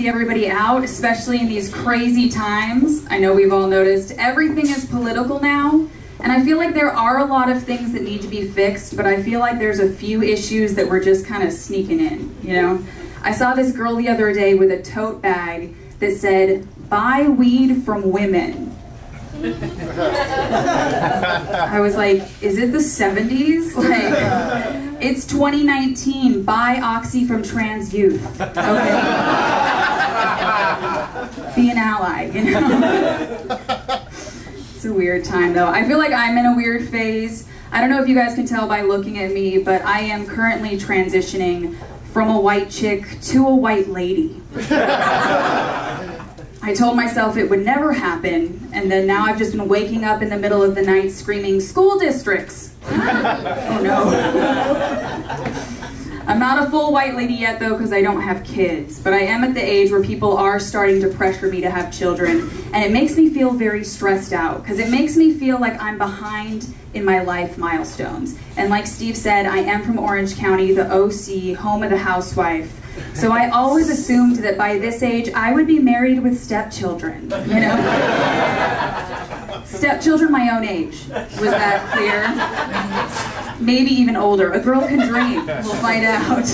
see everybody out, especially in these crazy times. I know we've all noticed everything is political now, and I feel like there are a lot of things that need to be fixed, but I feel like there's a few issues that we're just kind of sneaking in, you know? I saw this girl the other day with a tote bag that said, buy weed from women. I was like, is it the 70s? Like, it's 2019. Buy Oxy from trans youth. Okay. Be an ally, you know? It's a weird time though. I feel like I'm in a weird phase. I don't know if you guys can tell by looking at me, but I am currently transitioning from a white chick to a white lady. I told myself it would never happen, and then now I've just been waking up in the middle of the night screaming, school districts! oh no. I'm not a full white lady yet though because I don't have kids, but I am at the age where people are starting to pressure me to have children, and it makes me feel very stressed out because it makes me feel like I'm behind in my life milestones. And like Steve said, I am from Orange County, the OC, home of the housewife, so I always assumed that by this age I would be married with stepchildren, you know? stepchildren my own age. Was that clear? Maybe even older. A girl can dream. We'll find out.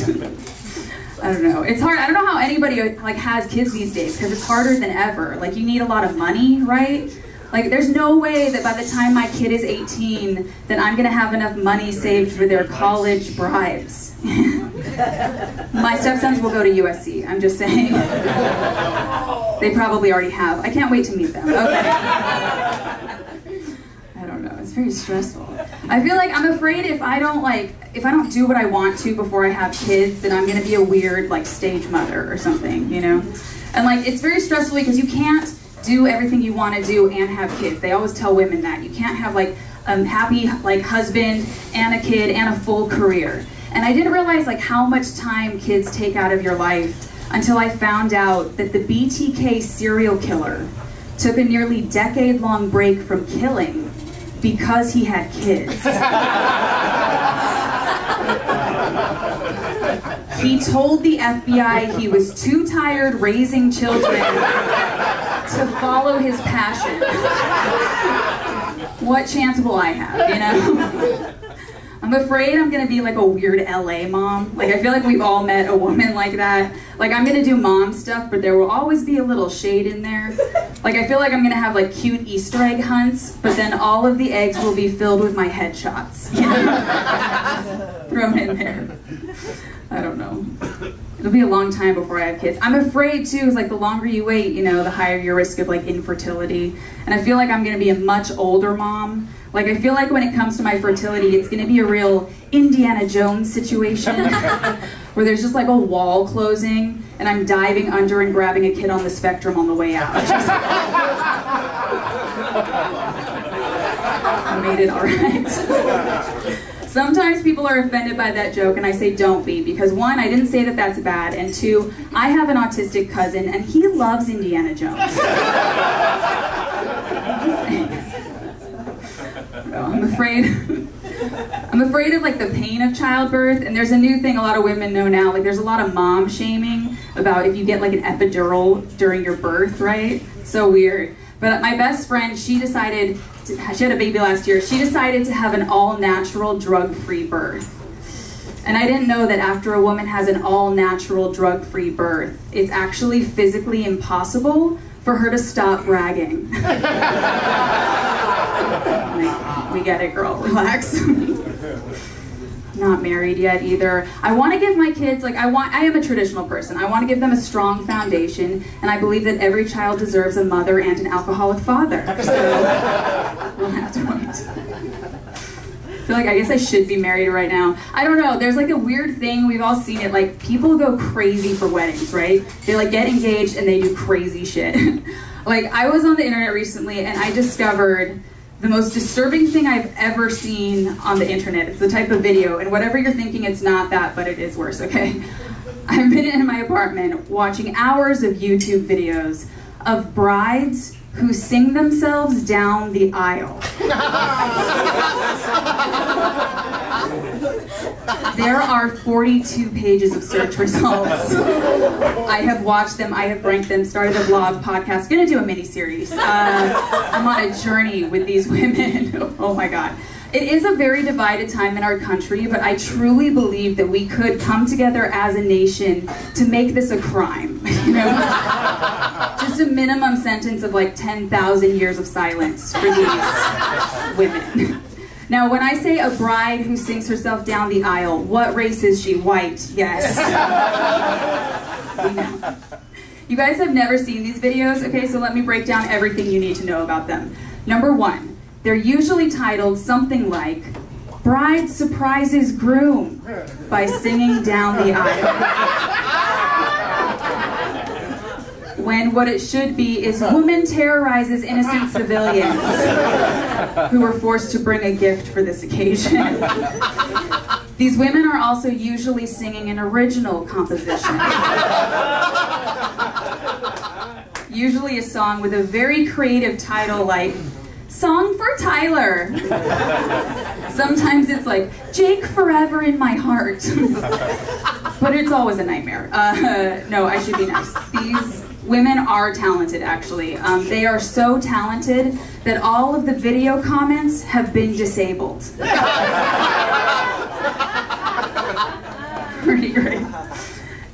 I don't know. It's hard. I don't know how anybody like has kids these days because it's harder than ever. Like you need a lot of money, right? Like, there's no way that by the time my kid is 18, that I'm gonna have enough money saved for their college bribes. my stepsons will go to USC, I'm just saying. they probably already have. I can't wait to meet them. Okay. I don't know, it's very stressful. I feel like I'm afraid if I don't like, if I don't do what I want to before I have kids, then I'm gonna be a weird like stage mother or something, you know? And like, it's very stressful because you can't do everything you want to do and have kids. They always tell women that. You can't have like a happy like husband and a kid and a full career. And I didn't realize like how much time kids take out of your life until I found out that the BTK serial killer took a nearly decade long break from killing because he had kids. he told the FBI he was too tired raising children to follow his passion. what chance will I have, you know? I'm afraid I'm gonna be like a weird LA mom. Like I feel like we've all met a woman like that. Like I'm gonna do mom stuff, but there will always be a little shade in there. Like I feel like I'm gonna have like cute Easter egg hunts, but then all of the eggs will be filled with my headshots. You know? Thrown in there. I don't know. It'll be a long time before I have kids. I'm afraid too, is like the longer you wait, you know, the higher your risk of like infertility. And I feel like I'm gonna be a much older mom. Like I feel like when it comes to my fertility, it's gonna be a real Indiana Jones situation where there's just like a wall closing and I'm diving under and grabbing a kid on the spectrum on the way out. I made it all right. Sometimes people are offended by that joke, and I say don't be, because one, I didn't say that that's bad, and two, I have an autistic cousin, and he loves Indiana Jones. I'm afraid. I'm afraid of like the pain of childbirth, and there's a new thing a lot of women know now. Like there's a lot of mom shaming about if you get like an epidural during your birth, right? So weird. But my best friend, she decided she had a baby last year. She decided to have an all-natural, drug-free birth. And I didn't know that after a woman has an all-natural, drug-free birth, it's actually physically impossible for her to stop bragging. we get it, girl. Relax. not married yet either. I want to give my kids, like, I want, I am a traditional person. I want to give them a strong foundation, and I believe that every child deserves a mother and an alcoholic father. So, we'll have to wait. I feel like I guess I should be married right now. I don't know. There's like a weird thing. We've all seen it. Like people go crazy for weddings, right? They like get engaged and they do crazy shit. like I was on the internet recently and I discovered the most disturbing thing I've ever seen on the internet. It's the type of video, and whatever you're thinking, it's not that, but it is worse, okay? I've been in my apartment watching hours of YouTube videos of brides who sing themselves down the aisle. There are 42 pages of search results. I have watched them, I have ranked them, started a blog, podcast, gonna do a mini series. Uh, I'm on a journey with these women. oh my God. It is a very divided time in our country, but I truly believe that we could come together as a nation to make this a crime. You know? Just a minimum sentence of like 10,000 years of silence for these women. Now, when I say a bride who sings herself down the aisle, what race is she? White, yes. know. You guys have never seen these videos, okay, so let me break down everything you need to know about them. Number one, they're usually titled something like, Bride Surprises Groom by Singing Down the Aisle when what it should be is woman terrorizes innocent civilians who were forced to bring a gift for this occasion. These women are also usually singing an original composition. usually a song with a very creative title like Song for Tyler. Sometimes it's like, Jake forever in my heart. but it's always a nightmare. Uh, no, I should be nice. These women are talented, actually. Um, they are so talented that all of the video comments have been disabled. Pretty great.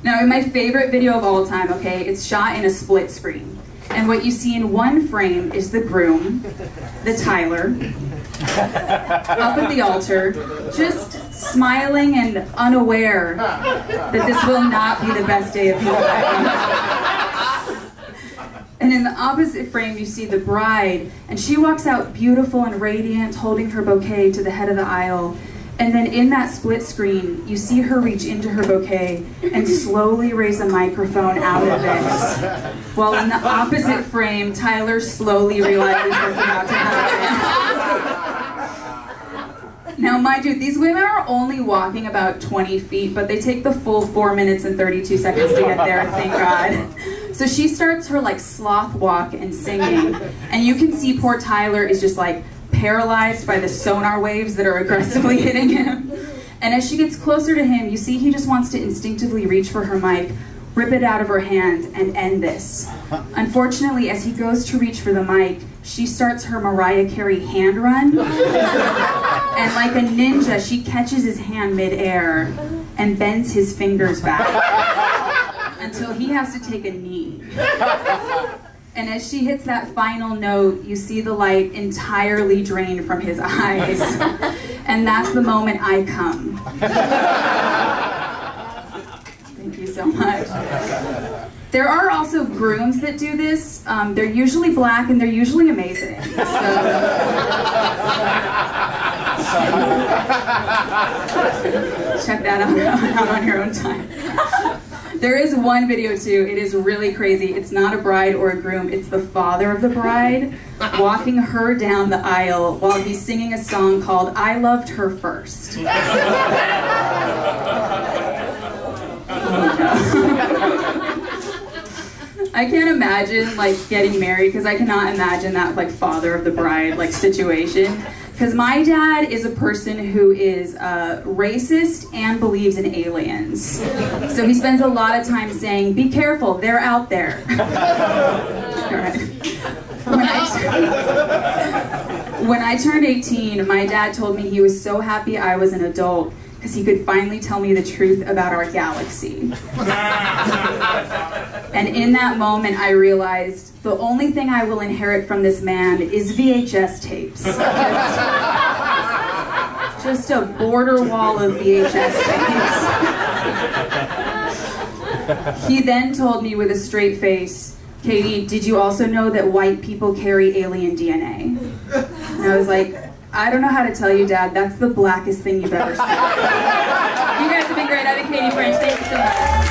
Now, my favorite video of all time, okay, it's shot in a split screen. And what you see in one frame is the groom, the Tyler, up at the altar, just smiling and unaware that this will not be the best day of his life. And in the opposite frame, you see the bride, and she walks out beautiful and radiant, holding her bouquet to the head of the aisle. And then in that split screen, you see her reach into her bouquet and slowly raise a microphone out of it. While in the opposite frame, Tyler slowly realizes what's about to happen. Now, mind you, these women are only walking about 20 feet, but they take the full 4 minutes and 32 seconds to get there, thank God. So she starts her like sloth walk and singing, and you can see poor Tyler is just like paralyzed by the sonar waves that are aggressively hitting him. And as she gets closer to him, you see he just wants to instinctively reach for her mic, rip it out of her hand, and end this. Unfortunately, as he goes to reach for the mic, she starts her Mariah Carey hand run. and like a ninja, she catches his hand midair and bends his fingers back has to take a knee. And as she hits that final note, you see the light entirely drained from his eyes. and that's the moment I come. Thank you so much. There are also grooms that do this. Um, they're usually black and they're usually amazing. So. Check that out, out on your own time. There is one video too, it is really crazy. It's not a bride or a groom, it's the father of the bride walking her down the aisle while he's singing a song called I Loved Her First. I can't imagine like getting married because I cannot imagine that like father of the bride like situation. Because my dad is a person who is uh, racist and believes in aliens. So he spends a lot of time saying, be careful, they're out there. when, I when I turned 18, my dad told me he was so happy I was an adult because he could finally tell me the truth about our galaxy. and in that moment, I realized the only thing I will inherit from this man is VHS tapes. Just, a border wall of VHS tapes. he then told me with a straight face, Katy, did you also know that white people carry alien DNA? And I was like, I don't know how to tell you, Dad. That's the blackest thing you've ever seen. you guys have been great. I've been Katy French. Thank you so much.